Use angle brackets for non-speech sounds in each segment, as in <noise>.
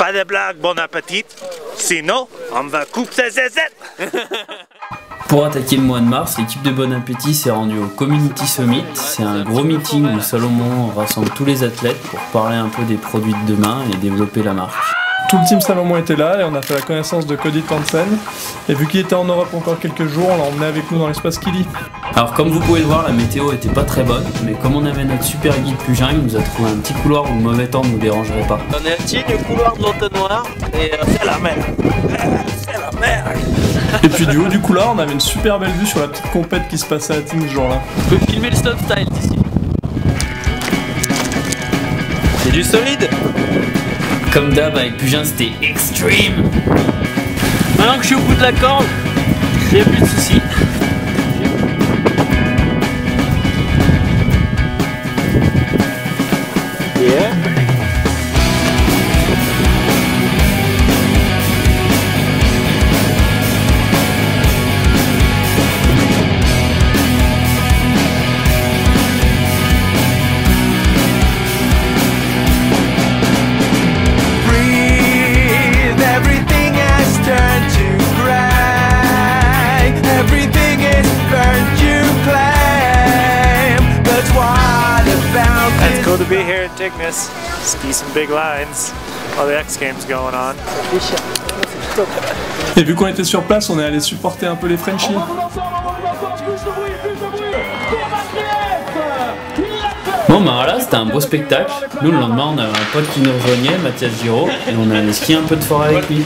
Pas de blague, bon appétit. Sinon, on va couper ses zézettes. <laughs> Pour attaquer le mois de mars, l'équipe de Bon Appétit s'est rendue au Community Summit. C'est un gros meeting où Salomon rassemble tous les athlètes pour parler un peu des produits de demain et développer la marque. Tout le team Salomon était là et on a fait la connaissance de Cody Tansen. Et vu qu'il était en Europe encore quelques jours, on l'a emmené avec nous dans l'espace Kili. Alors comme vous pouvez le voir, la météo était pas très bonne, mais comme on avait notre super guide Pugin, il nous a trouvé un petit couloir où le mauvais temps ne nous dérangerait pas. On est petit du couloir de l'entonnoir et euh, c'est la mer. <laughs> C'est la mer. Et puis du haut du couloir, on avait une super belle vue sur la petite compète qui se passait à Team ce jour-là. On peut filmer le stop style d'ici. C'est du solide. Comme d'hab avec Pugin, c'était extreme Maintenant que je suis au bout de la corde, il n'y a plus de soucis. To be here in Tignes. Ski some big lines while the X Games going on. Et vu qu'on était sur place, on est allé supporter un peu les Frenchies. Bon bah voilà, c'était un beau spectacle. Nous le lendemain, on avait un pote qui nous rejoignait, Mathias Giraud, et on allait skier un peu de forêt avec lui.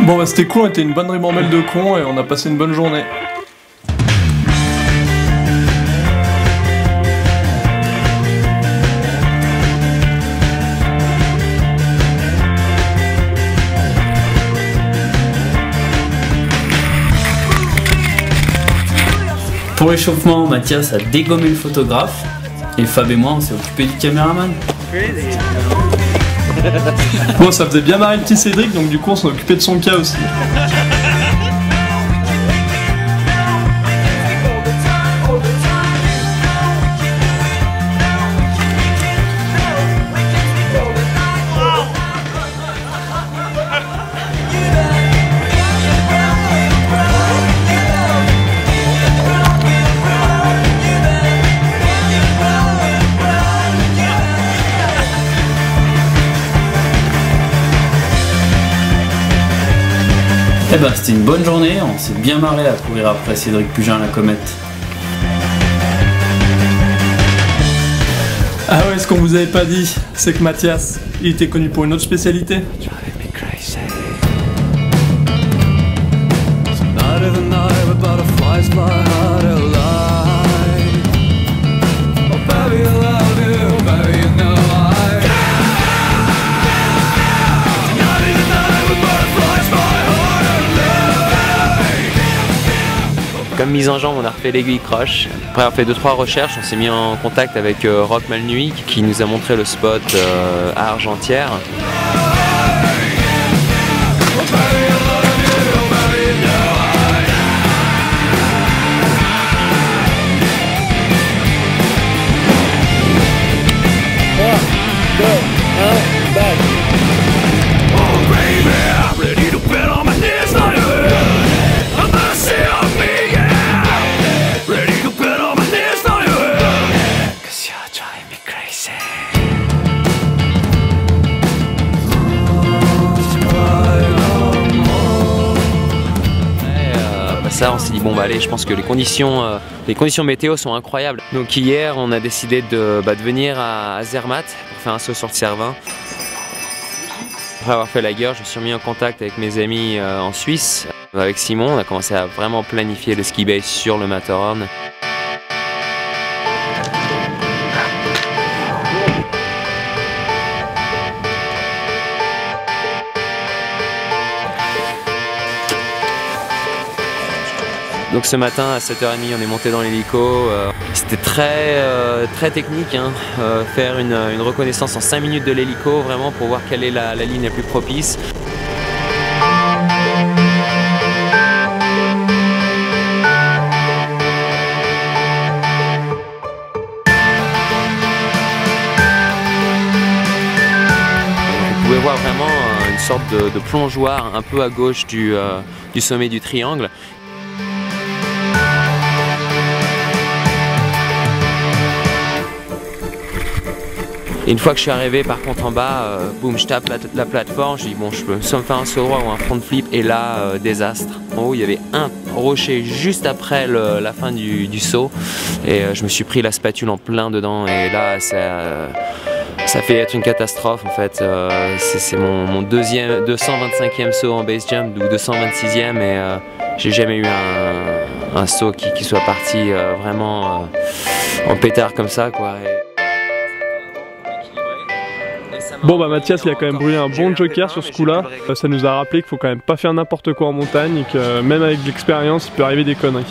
Bon bah c'était cool, on était une bonne ribambelle de cons et on a passé une bonne journée. Pour l'échauffement, Mathias a dégommé le photographe, et Fab et moi, on s'est occupé du caméraman. Bon ça faisait bien marrer le petit Cédric, donc du coup on s'en occupait de son cas aussi. Eh ben, c'était une bonne journée, on s'est bien marré à courir après Cédric Pugin la comète. Ah ouais, ce qu'on vous avait pas dit, c'est que Mathias, il était connu pour une autre spécialité. Mise en jambe, on a refait l'aiguille croche. Après avoir fait 2-3 recherches, on s'est mis en contact avec euh, Rock Malnuit qui nous a montré le spot euh, à Argentière. On s'est dit bon bah allez, je pense que les conditions, euh, les conditions météo sont incroyables. Donc hier, on a décidé de, bah, venir à, à Zermatt pour faire un saut sur le Cervin. Après avoir fait la guerre, je me suis mis en contact avec mes amis euh, en Suisse. Avec Simon, on a commencé à vraiment planifier le ski base sur le Matterhorn. Donc ce matin à 7h30 on est monté dans l'hélico. euh, C'était très, euh, très technique, hein, euh, faire une, reconnaissance en 5 minutes de l'hélico vraiment pour voir quelle est la, ligne la plus propice. vois vraiment euh, une sorte de, plongeoir un peu à gauche du sommet du triangle. Une fois que je suis arrivé par contre en bas, euh, boum, je tape la, la plateforme, je dis bon, je peux soit me faire un saut droit ou un front flip, et là, euh, désastre. En haut, il y avait un rocher juste après la fin du, saut, et euh, je me suis pris la spatule en plein dedans, et là, ça, ça fait être une catastrophe en fait. C'est mon, deuxième, 225e saut en base jump, ou 226e, et j'ai jamais eu un, saut qui, soit parti vraiment en pétard comme ça, quoi. Bon bah Mathias il a quand même brûlé un bon joker sur ce coup-là. Euh, Ça nous a rappelé qu'il faut quand même pas faire n'importe quoi en montagne et que euh, même avec l'expérience il peut arriver des conneries.